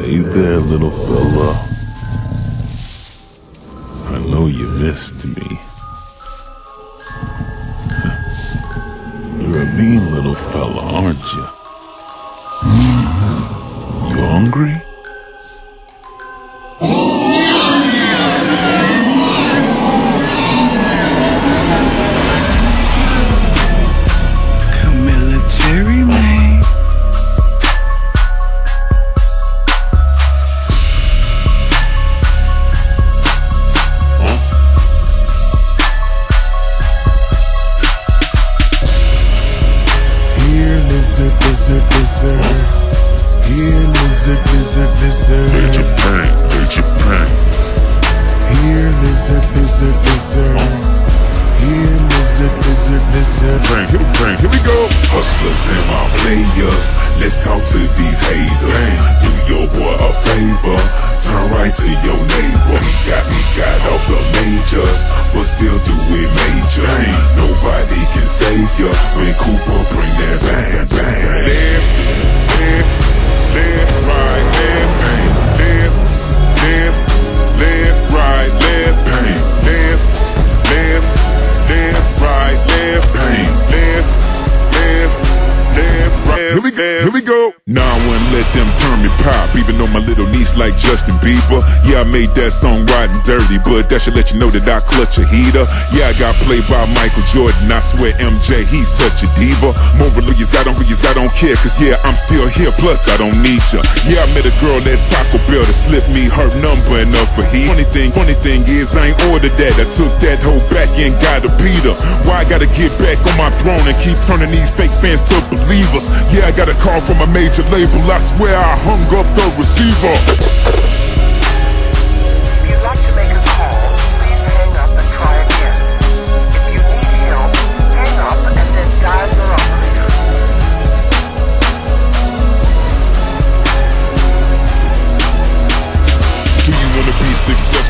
Hey there, little fella. I know you missed me. You're a mean little fella, aren't you? You hungry? Lizard, lizard. Here, lizard, lizard, lizard. Major pain, major pain. Here, lizard, lizard, lizard. Here, lizard, lizard, lizard. Bang, here, bang, here we go. Hustlers and my players, let's talk to these haters. Do your boy a favor, turn right to your neighbor. We got, we got off the majors, but still do it major. Nobody can save ya when Koopa Here we go. Here we go. Nah, I wouldn't let them turn me pop, even though my little niece like Justin Bieber. Yeah, I made that song riding dirty, but that should let you know that I clutch a heater. Yeah, I got played by Michael Jordan. I swear MJ, he's such a diva. More religious, I don't religious, I don't care, cause yeah, I'm still here, plus I don't need ya. Yeah, I met a girl at Taco Bell that slipped me her number enough for heat. Funny thing, funny thing is I ain't ordered that. I took that hoe back and got a beat her. Why I gotta get back on my throne and keep turning these fake fans to believers? Yeah, I got a call from a major label. I swear I hung up the receiver.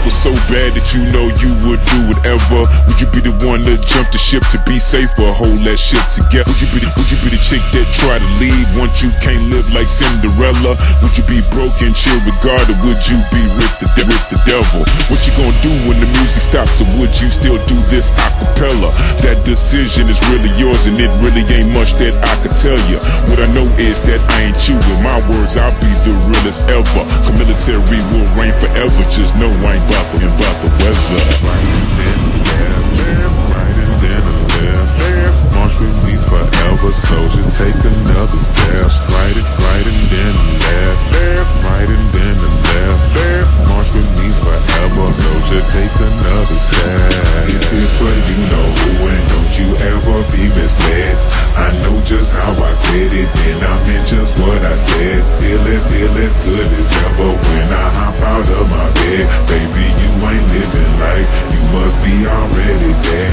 Successful so bad that you know you would do whatever? Would you be the one to jump the ship to be safe or hold that ship together? Would you be the, would you be the chick that try to leave once you can't live like Cinderella? Would you be broken, chill regard or would you be with the with the devil? What you gonna do when the music stops or would you still do this acapella? That decision is really yours and it really ain't much that I could tell you. What I know is that I ain't you. With my words, I'll be the realest ever. Military will reign forever. Just know I ain't about the weather. Right and then left, left, right and then left, left. March with me forever, soldier, take another step. Right and right and then left, left, right and then left, left. March with me forever, soldier, take another step. This is for you know and don't you ever be misled. I know just how I said it, and I meant just what I said. Feel as, feel as good as ever when I hop out of my bed, baby. You must be already dead.